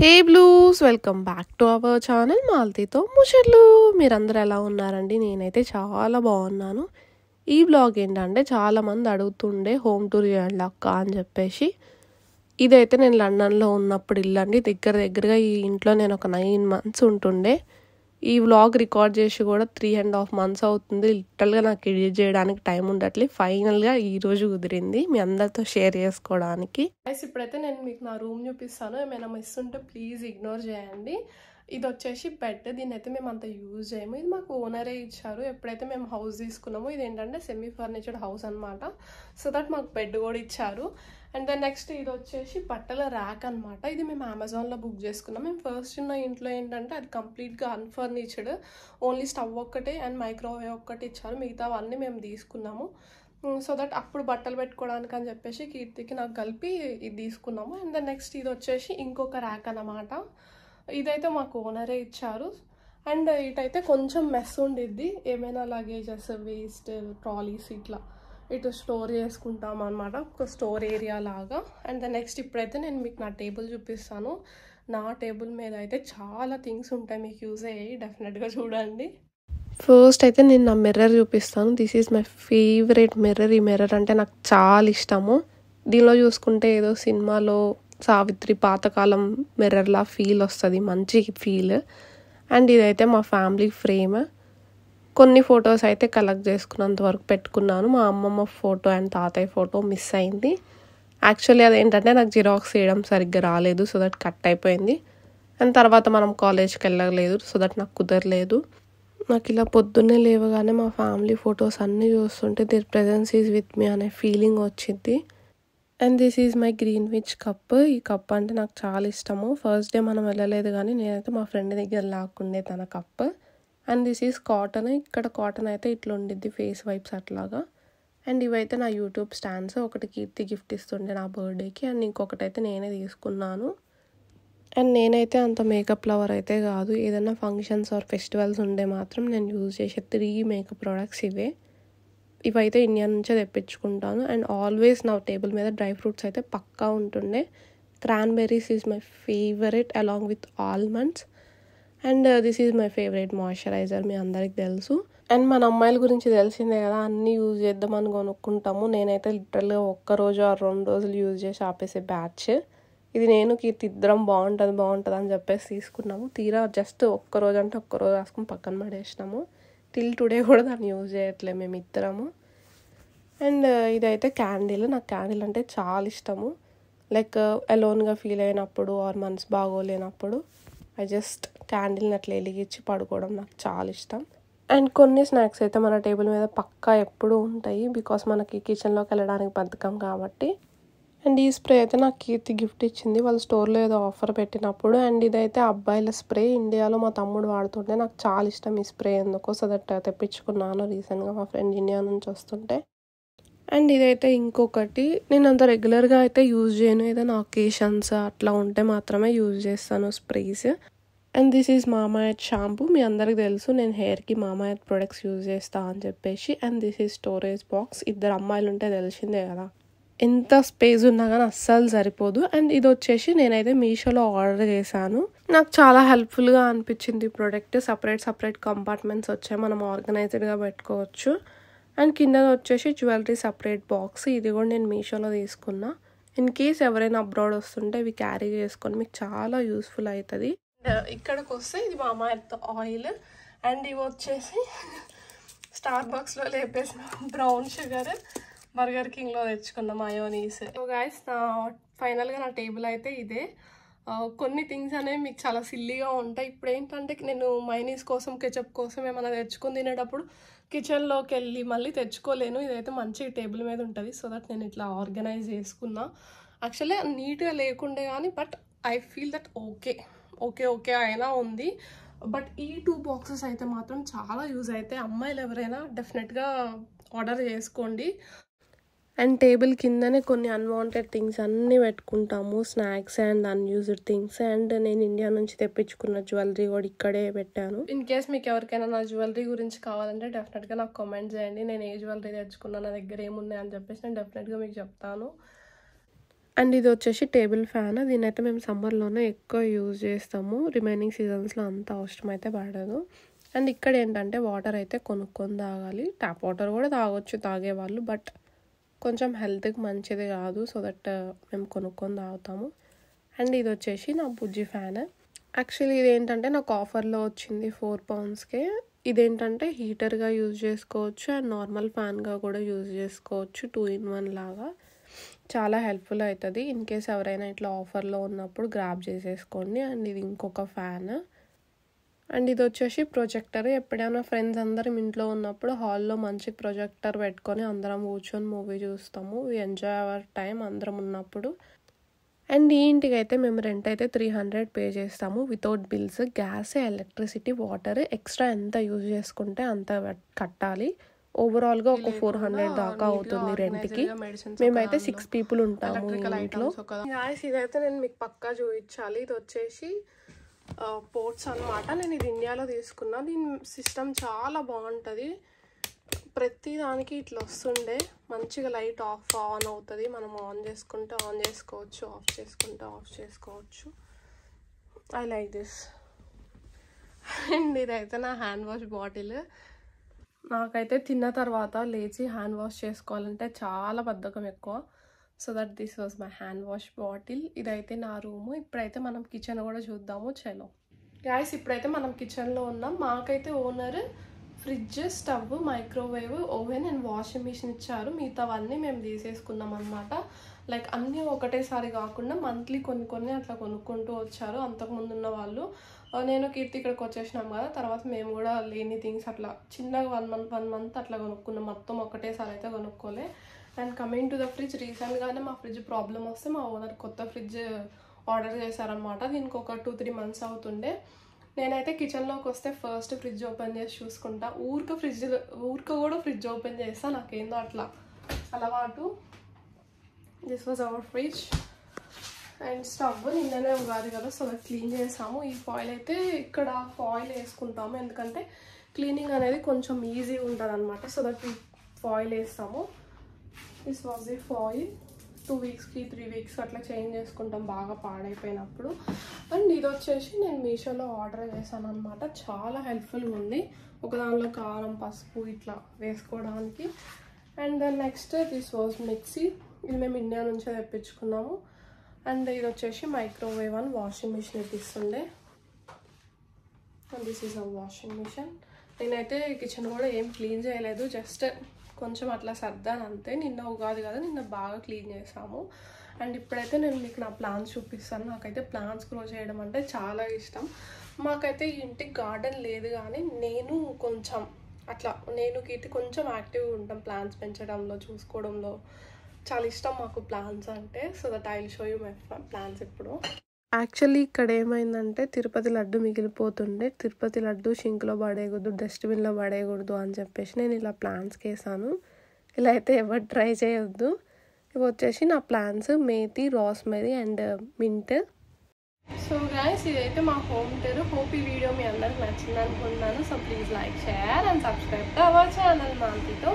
Hey blues welcome back to our channel మాల్తీతో ముషర్లు. మీరందరూ ఎలా ఉన్నారండి? నేనైతే చాలా బాగున్నాను. ఈ బ్లాగ్ ఏంటంటే చాలామంది అడుగుతుండే హోమ్ టూర్ చేయండి అక్క అని చెప్పేసి. ఇదైతే నేను లండన్లో ఉన్నప్పుడు ఇల్లండి. దగ్గర దగ్గరగా ఈ ఇంట్లో నేను ఒక నైన్ మంత్స్ ఉంటుండే. ఈ వ్లాగ్ రికార్డ్ చేసి కూడా త్రీ అండ్ హాఫ్ మంత్స్ అవుతుంది. లిటల్గా నాకు ఎడిట్ చేయడానికి టైం ఉండట్లే. ఫైనల్గా ఈ రోజు కుదిరింది. మీ అందరితో షేర్ చేసుకోవడానికి. ఇప్పుడైతే నేను మీకు నా రూమ్ చూపిస్తాను. ఏమైనా మిస్ ఉంటే ప్లీజ్ ఇగ్నోర్ చేయండి. ఇది వచ్చేసి బెడ్ దీన్ని అయితే మేము అంత యూజ్ చేయము. ఇది మాకు ఓనరే ఇచ్చారు. ఎప్పుడైతే మేము హౌస్ తీసుకున్నామో ఇది ఏంటంటే సెమీ ఫర్నిచర్డ్ హౌస్ అనమాట సో దట్ మాకు బెడ్ కూడా ఇచ్చారు. అండ్ దెన్ నెక్స్ట్ ఇది వచ్చేసి బట్టల ర్యాక్ అనమాట ఇది మేము అమెజాన్లో బుక్ చేసుకున్నాం. మేము ఫస్ట్ ఉన్న ఇంట్లో ఏంటంటే అది కంప్లీట్గా అన్ఫర్నిచర్డ్ ఓన్లీ స్టవ్ ఒక్కటే అండ్ మైక్రోవేవ్ ఒక్కటి ఇచ్చారు. మిగతావన్నీ మేము తీసుకున్నాము. Mm, సో దట్ అప్పుడు బట్టలు పెట్టుకోవడానికి అని చెప్పేసి కీర్తికి నాకు కలిపి ఇది తీసుకున్నాము. అండ్ దెన్ నెక్స్ట్ ఇది వచ్చేసి ఇంకొక ర్యాక్ అనమాట ఇదైతే మాకు ఓనరే ఇచ్చారు. అండ్ ఇటైతే కొంచెం మెస్ ఉండిద్ది. ఏమైనా లగేజెస్ వేస్ట్ ట్రాలీస్ ఇట్లా. ఇటు స్టోర్ చేసుకుంటాం అనమాట ఒక స్టోర్ ఏరియా లాగా. అండ్ ద నెక్స్ట్ ఇప్పుడైతే నేను మీకు నా టేబుల్ చూపిస్తాను. నా టేబుల్ మీద అయితే చాలా థింగ్స్ ఉంటాయి మీకు యూజ్ అయ్యాయి డెఫినెట్గా చూడండి. ఫస్ట్ అయితే నేను నా మిర్రర్ చూపిస్తాను. This is my favourite mirror. ఈ మిర్రర్ అంటే నాకు చాలా ఇష్టము. దీనిలో చూసుకుంటే ఏదో సినిమాలో సావిత్రి పాతకాలం మిర్రర్లా ఫీల్ వస్తుంది. మంచి ఫీల్. అండ్ ఇదైతే మా ఫ్యామిలీ ఫ్రేమ్. కొన్ని ఫొటోస్ అయితే కలెక్ట్ చేసుకున్నంత వరకు పెట్టుకున్నాను. మా అమ్మమ్మ ఫోటో అండ్ తాతయ్య ఫోటో మిస్ అయింది. యాక్చువల్లీ అదేంటంటే నాకు జిరాక్స్ చేయడం సరిగ్గా రాలేదు సో దట్ కట్ అయిపోయింది. అండ్ తర్వాత మనం కాలేజ్కి వెళ్ళలేదు సో దట్ నాకు కుదరలేదు. నాకు ఇలా పొద్దున్నే లేవగానే మా ఫ్యామిలీ ఫొటోస్ అన్నీ చూస్తుంటే their presence is with me అనే ఫీలింగ్ వచ్చింది. And this is my green witch cup. ఈ కప్ అంటే నాకు చాలా ఇష్టము. ఫస్ట్ డే మనం వెళ్ళలేదు కానీ నేనైతే మా ఫ్రెండ్ దగ్గర లాక్కుండే తన cup. And this is cotton ఇక్కడ కాటన్ అయితే ఇట్లా ఉండిద్ది ఫేస్ వైప్స్ అట్లాగా. అండ్ ఇవైతే నా యూట్యూబ్ స్టాండ్స్ ఒకటి కీర్తి గిఫ్ట్ ఇస్తుండే నా బర్త్డేకి అండ్ ఇంకొకటి అయితే నేనే తీసుకున్నాను. అండ్ నేనైతే అంత మేకప్ లవర్ అయితే కాదు. ఏదైనా ఫంక్షన్స్ ఆర్ ఫెస్టివల్స్ ఉండే మాత్రం నేను యూజ్ చేసే త్రీ మేకప్ ప్రోడక్ట్స్ ఇవే. ఇవైతే ఇండియా నుంచే తెప్పించుకుంటాను. అండ్ ఆల్వేస్ నా టేబుల్ మీద డ్రై ఫ్రూట్స్ అయితే పక్కా ఉంటుండే. Cranberries is my favourite along with almonds and this is my favourite moisturiser మీ అందరికి తెలుసు. అండ్ మన అమ్మాయిల గురించి తెలిసిందే కదా అన్నీ యూజ్ చేద్దామని కొనుక్కుంటాము. నేనైతే లిటరల్గా ఒక్క రోజు ఆ రెండు రోజులు యూజ్ చేసి ఆపేసే బ్యాచ్ ఇది నేను కీర్తి ఇద్దరం బాగుంటుంది బాగుంటుంది అని చెప్పేసి తీసుకున్నాము. తీరా జస్ట్ ఒక్క రోజు అంటే ఒక్క రోజు రాసుకుని పక్కన పడేసినాము. టిల్ టుడే కూడా దాన్ని యూజ్ చేయట్లే మేము ఇద్దరము. అండ్ uh, ఇదైతే క్యాండిల్ నాకు క్యాండిల్ అంటే చాలా ఇష్టము. లైక్ అలోన్గా ఫీల్ అయినప్పుడు ఆర్ మనసు బాగోలేనప్పుడు ఐ జస్ట్ క్యాండిల్ని అట్లా వెలిగించి పడుకోవడం నాకు చాలా ఇష్టం. అండ్ కొన్ని స్నాక్స్ అయితే మన టేబుల్ మీద పక్కా ఎప్పుడూ ఉంటాయి బికాస్ మనకి కిచెన్లోకి వెళ్ళడానికి బద్ధకం కాబట్టి. అండ్ ఈ స్ప్రే అయితే నాకు కీర్తి గిఫ్ట్ ఇచ్చింది. వాళ్ళ స్టోర్లో ఏదో ఆఫర్ పెట్టినప్పుడు అండ్ ఇదైతే అబ్బాయిల స్ప్రే. ఇండియాలో మా తమ్ముడు వాడుతుంటే నాకు చాలా ఇష్టం ఈ స్ప్రే ఎందుకో. సో దట్ తెప్పించుకున్నాను రీసెంట్గా మా ఫ్రెండ్ ఇండియా నుంచి వస్తుంటే. అండ్ ఇదైతే ఇంకొకటి. నేను అంత రెగ్యులర్గా అయితే యూజ్ చేయను. ఏదైనా ఒకేషన్స్ అట్లా ఉంటే మాత్రమే యూజ్ చేస్తాను sprays. And this is Mamaearth shampoo మీ అందరికి తెలుసు నేను హెయిర్కి మామాయత్ ప్రొడక్ట్స్ యూజ్ చేస్తా అని చెప్పేసి. And this is storage box ఇద్దరు అమ్మాయిలు ఉంటే తెలిసిందే కదా. ఎంత స్పేస్ ఉన్నా కానీ అస్సలు సరిపోదు. అండ్ ఇది వచ్చేసి నేనైతే మీషోలో ఆర్డర్ చేశాను. నాకు చాలా హెల్ప్ఫుల్గా అనిపించింది ఈ ప్రోడక్ట్ సపరేట్ సపరేట్ కంపార్ట్మెంట్స్ వచ్చాయి. మనం ఆర్గనైజ్డ్గా పెట్టుకోవచ్చు. అండ్ కింద వచ్చేసి జ్యువెలరీ సపరేట్ బాక్స్ ఇది కూడా నేను మీషోలో తీసుకున్నా. ఇన్ కేస్ ఎవరైనా అబ్రాడ్ వస్తుంటే ఇవి క్యారీ చేసుకొని మీకు చాలా యూస్ఫుల్ అవుతుంది. Uh, ఇక్కడికి వస్తే ఇది మా అమ్మాయి ఆయిల్. అండ్ ఇవి వచ్చేసి స్టార్ బాక్స్లో లేపేసిన బ్రౌన్ షుగర్ బర్గర్ కింగ్లో తెచ్చుకున్న మయోనీస్ గాయస్ నా ఫైనల్గా నా టేబుల్ అయితే ఇదే. Uh, కొన్ని థింగ్స్ అనేవి మీకు చాలా సిల్లీగా ఉంటాయి. ఇప్పుడు ఏంటంటే నేను మైనీస్ కోసం కెచప్ కోసం ఏమైనా తెచ్చుకొని తినేటప్పుడు కిచెన్లోకి వెళ్ళి మళ్ళీ తెచ్చుకోలేను. ఇదైతే మంచి టేబుల్ మీద ఉంటుంది. సో దట్ నేను ఇట్లా ఆర్గనైజ్ చేసుకున్నా. యాక్చువల్లీ నీట్గా లేకుండే కానీ but I feel that okay okay okay అయినా ఉంది. బట్ ఈ టూ బాక్సెస్ అయితే మాత్రం చాలా యూజ్ అయితే అమ్మాయిలు ఎవరైనా డెఫినెట్గా ఆర్డర్ చేసుకోండి. అండ్ టేబుల్ కిందనే కొన్ని అన్వాంటెడ్ థింగ్స్ అన్నీ పెట్టుకుంటాము. Snacks and unused things and నేను ఇండియా నుంచి తెప్పించుకున్న జ్యువెలరీ కూడా ఇక్కడే పెట్టాను. ఇన్ కేస్ మీకు ఎవరికైనా నా జ్యువెలరీ గురించి కావాలంటే డెఫినెట్గా నాకు కామెంట్ చేయండి. నేను ఏ జ్యువెలరీ తెచ్చుకున్నా నా దగ్గర ఏమున్నాయి అని చెప్పేసి నేను డెఫినెట్గా మీకు చెప్తాను. అండ్ ఇది వచ్చేసి టేబుల్ ఫ్యాన్. దీనైతే మేము సమ్మర్లోనే ఎక్కువ యూజ్ చేస్తాము. రిమైనింగ్ సీజన్స్లో అంత అవసరం అయితే పడదు. అండ్ ఇక్కడ ఏంటంటే వాటర్ అయితే కొనుక్కొని తాగాలి. ట్యాప్ వాటర్ కూడా తాగొచ్చు తాగేవాళ్ళు బట్ కొంచెం హెల్త్కి మంచిది కాదు. సో దట్ మేము కొనుక్కొని తాగుతాము. అండ్ ఇది వచ్చేసి నా బుజ్జి ఫ్యాన్. యాక్చువల్లీ ఇది ఏంటంటే నాకు ఆఫర్లో వచ్చింది ఫోర్ పౌండ్స్కే. ఇదేంటంటే హీటర్గా యూజ్ చేసుకోవచ్చు అండ్ నార్మల్ ఫ్యాన్గా కూడా యూజ్ చేసుకోవచ్చు టూ ఇన్ వన్ లాగా. చాలా హెల్ప్ఫుల్ అవుతుంది. ఇన్ కేస్ ఎవరైనా ఇట్లా ఆఫర్లో ఉన్నప్పుడు గ్రాప్ చేసేసుకోండి. అండ్ ఇది ఇంకొక ఫ్యాన్. అండ్ ఇది వచ్చేసి ప్రొజెక్టర్. ఎప్పుడైనా ఫ్రెండ్స్ అందరం ఇంట్లో ఉన్నప్పుడు హాల్లో మంచి ప్రొజెక్టర్ పెట్టుకొని అందరం కూర్చొని మూవీ చూస్తాము. వి ఎంజాయ్ అవర్ టైం అందరం ఉన్నప్పుడు. అండ్ ఈ ఇంటికి అయితే మేము రెంట్ అయితే త్రీ హండ్రెడ్ పే చేస్తాము without bills gas electricity water extra ఎంత యూజ్ చేసుకుంటే అంత కట్టాలి. ఓవరాల్గా ఒక ఫోర్ హండ్రెడ్ దాకా అవుతుంది రెంట్కి మేమైతే సిక్స్ పీపుల్ ఉంటాము ఇంట్లో. ఇదైతే నేను మీకు పక్కా చూపించాలి. ఇది వచ్చేసి పోర్ట్స్ అనమాట నేను ఇది ఇండియాలో తీసుకున్నా. దీని సిస్టమ్ చాలా బాగుంటుంది. ప్రతి దానికి ఇట్లా వస్తుండే మంచిగా లైట్ ఆఫ్ ఆన్ అవుతుంది. మనం ఆన్ చేసుకుంటే ఆన్ చేసుకోవచ్చు ఆఫ్ చేసుకుంటే ఆఫ్ చేసుకోవచ్చు. I like this. అండ్ ఇదైతే నా హ్యాండ్ వాష్ బాటిల్. నాకైతే తిన్న తర్వాత లేచి హ్యాండ్ వాష్ చేసుకోవాలంటే చాలా బద్ధకం ఎక్కువ. So that this was my hand wash bottle. ఇదైతే నా రూము. ఇప్పుడైతే మనం కిచెన్ కూడా చూద్దాము. చలో. గాయస్ ఇప్పుడైతే మనం కిచెన్లో ఉన్నాం. మాకైతే owner fridge stove microwave oven and washing machine ఇచ్చారు. మిగతావన్నీ మేము తీసేసుకున్నాం అనమాట లైక్ అన్నీ ఒకటేసారి కాకుండా మంత్లీ కొన్ని కొన్ని అట్లా కొనుక్కుంటూ వచ్చారు అంతకుముందు ఉన్న వాళ్ళు నేను కీర్తి ఇక్కడికి వచ్చేసినాం కదా తర్వాత మేము కూడా లేని థింగ్స్ అట్లా చిన్నగా వన్ మంత్ వన్ మంత్ అట్లా కొనుక్కున్నాం. మొత్తం ఒకటేసారి అయితే కొనుక్కోలే. And coming to the fridge రీసెంట్గానే మా ఫ్రిడ్జ్ ప్రాబ్లం వస్తే మా ఓనర్ కొత్త ఫ్రిడ్జ్ ఆర్డర్ చేశారనమాట దీనికి ఒక టూ త్రీ మంత్స్ అవుతుండే. నేనైతే కిచెన్లోకి వస్తే ఫస్ట్ ఫ్రిడ్జ్ ఓపెన్ చేసి చూసుకుంటా. ఊరిక ఫ్రిడ్జ్ ఊరిక కూడా ఫ్రిడ్జ్ ఓపెన్ చేస్తా నాకేందో అట్లా. అలవాటు. This was our fridge and stove నిన్ననే ఉగాది కదా సో అది క్లీన్ చేసాము. ఈ ఫాయిల్ అయితే ఇక్కడ ఫాయిల్ వేసుకుంటాము. ఎందుకంటే క్లీనింగ్ అనేది కొంచెం ఈజీ ఉంటుంది అనమాట సో దట్ ఫాయిల్ వేస్తాము. This was the foil two వీక్స్కి three weeks అట్లా చేంజ్ చేసుకుంటాం బాగా పాడైపోయినప్పుడు. అండ్ ఇది వచ్చేసి నేను మీషోలో ఆర్డర్ చేశాను అనమాట చాలా హెల్ప్ఫుల్గా ఉంది. ఒక దానిలో కారం పసుపు ఇట్లా వేసుకోవడానికి. And then next this was mixie. ఇది మేము ఇండియా నుంచే తెప్పించుకున్నాము. అండ్ ఇది వచ్చేసి మైక్రోవేవ్ అని washing machine ఇప్పిస్తుండే. And this is a washing machine. నేనైతే కిచెన్ కూడా ఏం క్లీన్ చేయలేదు. జస్ట్ కొంచెం అట్లా సర్దాను అంతే. నిన్న ఉగాది కదా నిన్న బాగా క్లీన్ చేసాము. అండ్ ఇప్పుడైతే నేను మీకు నా ప్లాన్స్ చూపిస్తాను. నాకైతే ప్లాన్స్ గ్రో చేయడం అంటే చాలా ఇష్టం. మాకైతే ఇంటికి గార్డెన్ లేదు కానీ నేను కొంచెం అట్లా నేను కీర్తి కొంచెం యాక్టివ్గా ఉంటాం ప్లాన్స్ పెంచడంలో చూసుకోవడంలో. చాలా ఇష్టం మాకు ప్లాన్స్ అంటే. So that I show you my plants ఇప్పుడు. యాక్చువల్లీ ఇక్కడ ఏమైందంటే తిరుపతి లడ్డు మిగిలిపోతుండే. తిరుపతి లడ్డు షింక్లో పడేయకూడదు డస్ట్బిన్లో పడేయకూడదు అని చెప్పేసి నేను ఇలా ప్లాన్స్కి వేసాను ఇలా అయితే ఎవరు ట్రై చేయొద్దు. ఇవి వచ్చేసి నా plants methi rosemary and mint. So guys ఇదైతే మా హోమ్ టూర్. హోప్ ఈ వీడియో మీ అందరికి నచ్చింది అనుకుంటున్నాను. So please like share and subscribe to our channel మాంతితో